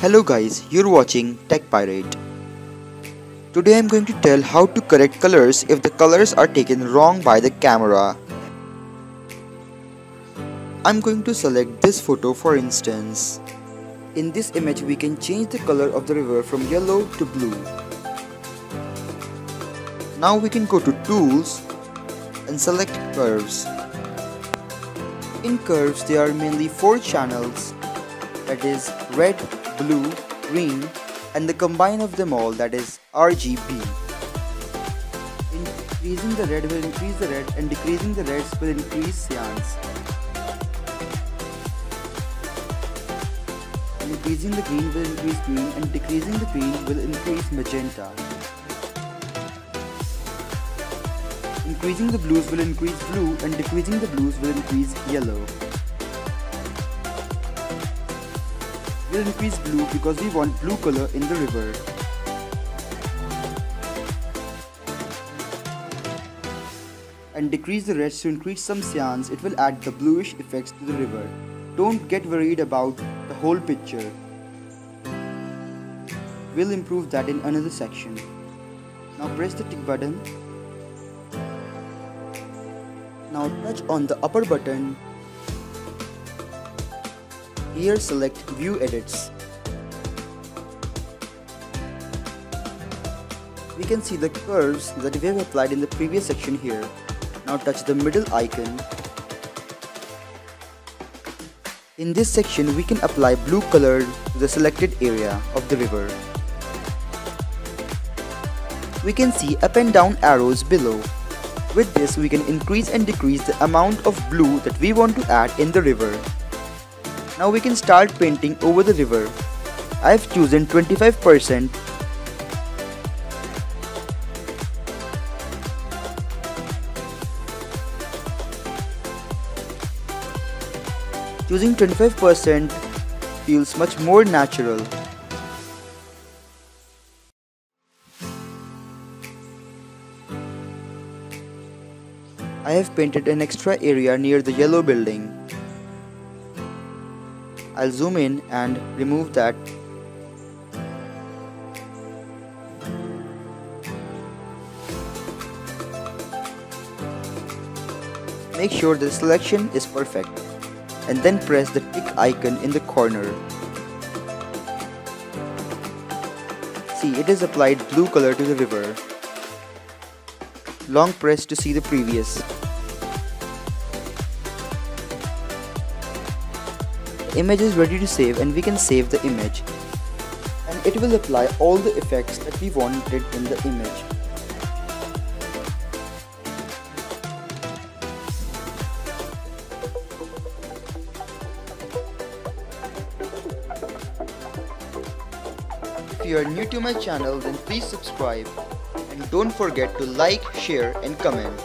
Hello guys, you're watching Tech Pirate. Today I'm going to tell how to correct colors if the colors are taken wrong by the camera. I'm going to select this photo for instance. In this image we can change the color of the river from yellow to blue. Now we can go to tools and select curves. In curves there are mainly 4 channels that is red, blue, green and the combine of them all that is RGB. Increasing the red will increase the red and decreasing the reds will increase cyans. Increasing the green will increase green and decreasing the green will increase magenta. Increasing the blues will increase blue and decreasing the blues will increase yellow. We'll increase blue because we want blue color in the river. And decrease the reds to increase some cyans, it will add the bluish effects to the river. Don't get worried about the whole picture. We'll improve that in another section. Now press the tick button. Now touch on the upper button here select View Edits. We can see the curves that we have applied in the previous section here. Now touch the middle icon. In this section we can apply blue color to the selected area of the river. We can see up and down arrows below. With this we can increase and decrease the amount of blue that we want to add in the river. Now we can start painting over the river. I have chosen 25%. Choosing 25% feels much more natural. I have painted an extra area near the yellow building. I'll zoom in and remove that Make sure the selection is perfect and then press the tick icon in the corner. See, it has applied blue color to the river. Long press to see the previous. Image is ready to save and we can save the image. And it will apply all the effects that we wanted in the image. If you are new to my channel then please subscribe and don't forget to like, share and comment.